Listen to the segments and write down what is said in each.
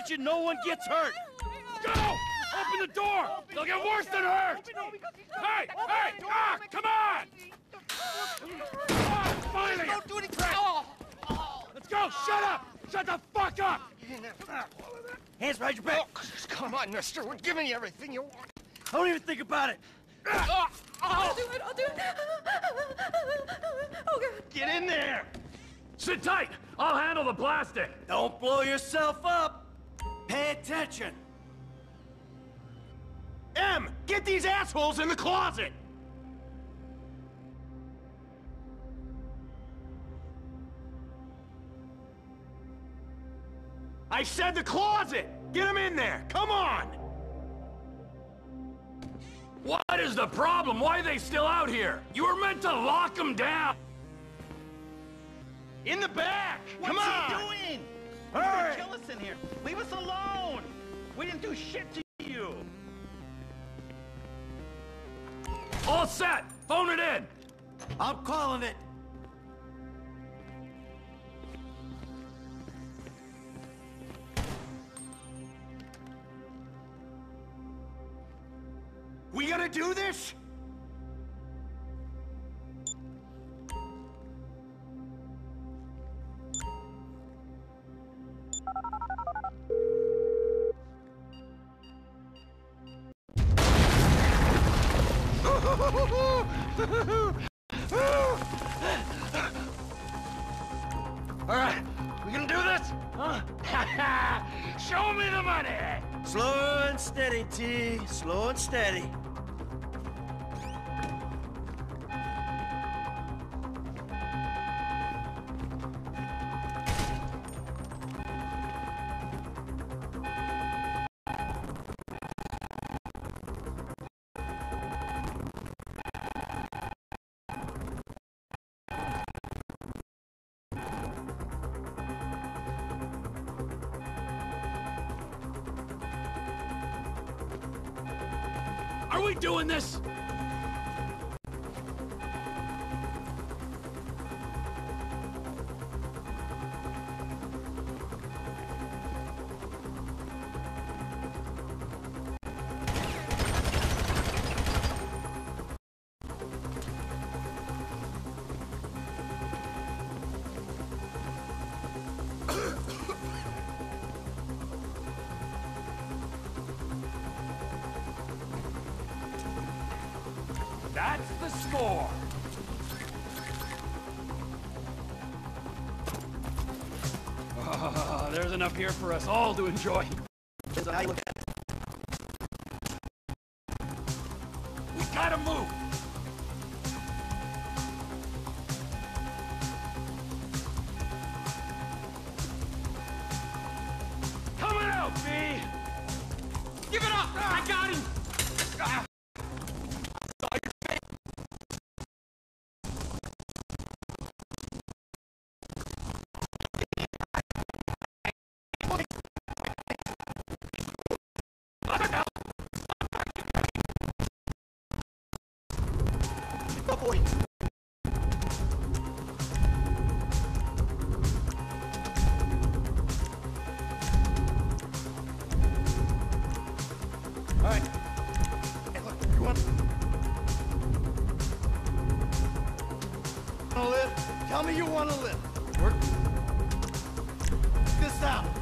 attention. No one gets hurt. Go! Open the door! They'll get worse than hurt! Hey! Hey! Ah! Come on! Ah, finally! Don't do any crap! Let's go! Shut up! Shut the fuck up! Hands behind your back. Come on, mister. We're giving you everything you want. I Don't even think about it. I'll do it, I'll do it. Oh, God. Get in there. Sit tight! I'll handle the plastic! Don't blow yourself up. Pay attention. M! Get these assholes in the closet! I said the closet! Get them in there! Come on! What is the problem? Why are they still out here? You were meant to lock them down! In the back! Come on! What's he doing? He's Hurry! gonna kill us in here. Leave us alone. We didn't do shit to you. All set! Phone it in! I'm calling it. We gonna do this? Show me the money! Slow and steady, T. Slow and steady. We doing this? The score. Ah, there's enough here for us all to enjoy. Depends on how you look at it. We gotta move. Boy. All right. Look, you. Want to live? Tell me you want to live. Work this out.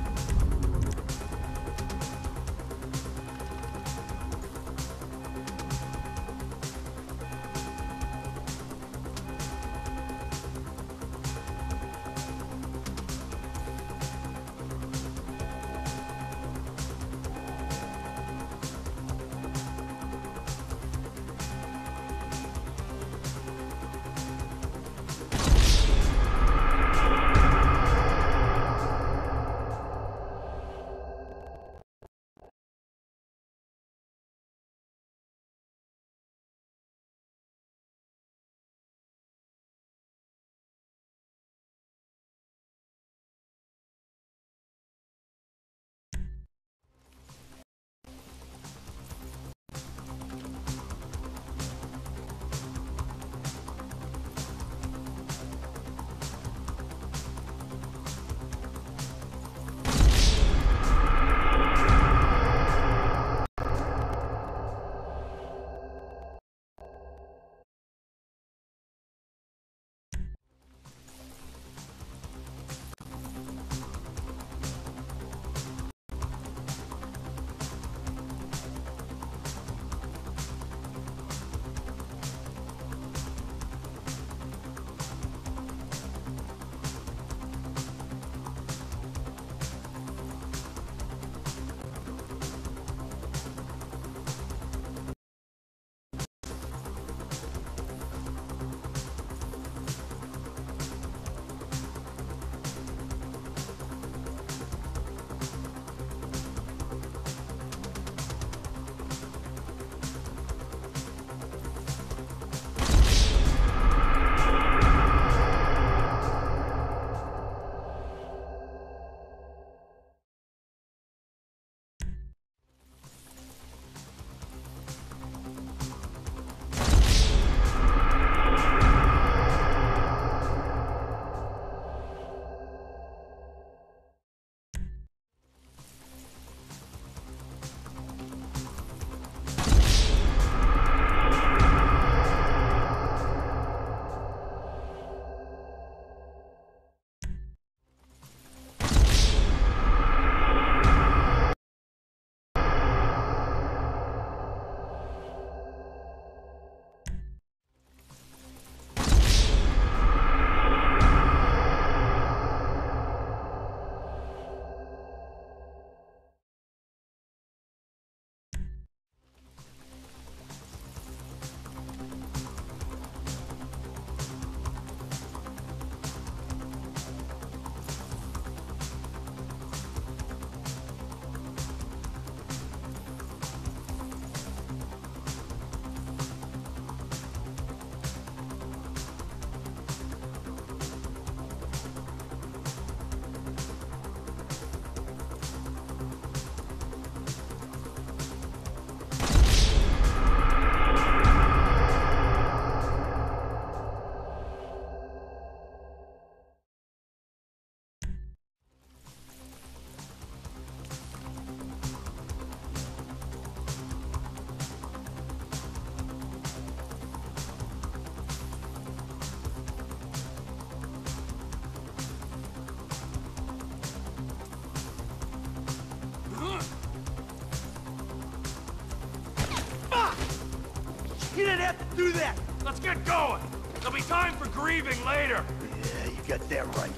You didn't have to do that! Let's get going! There'll be time for grieving later! Yeah, you got that right.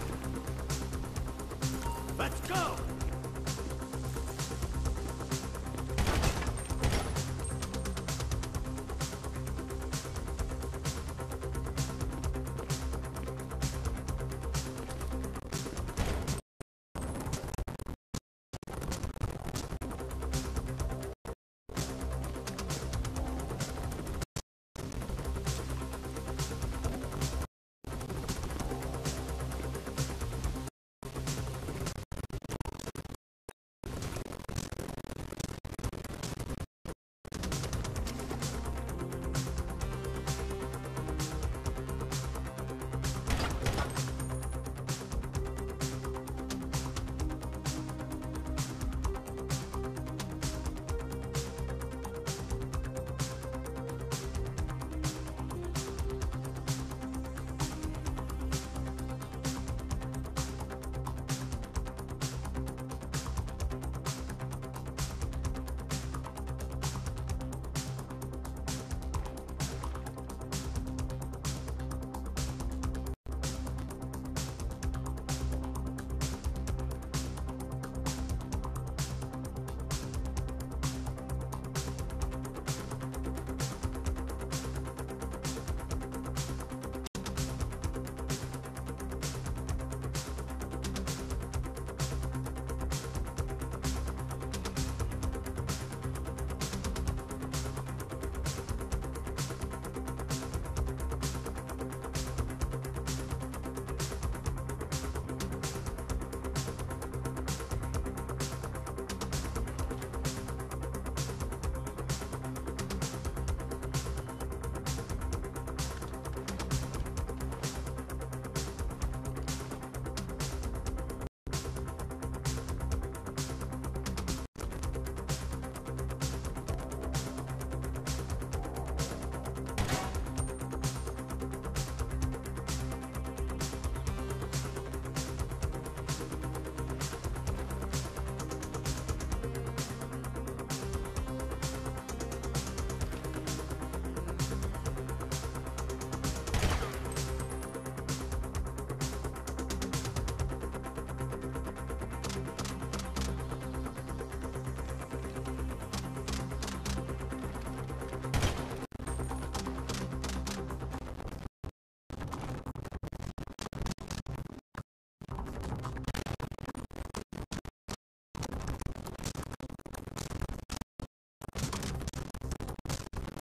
Let's go!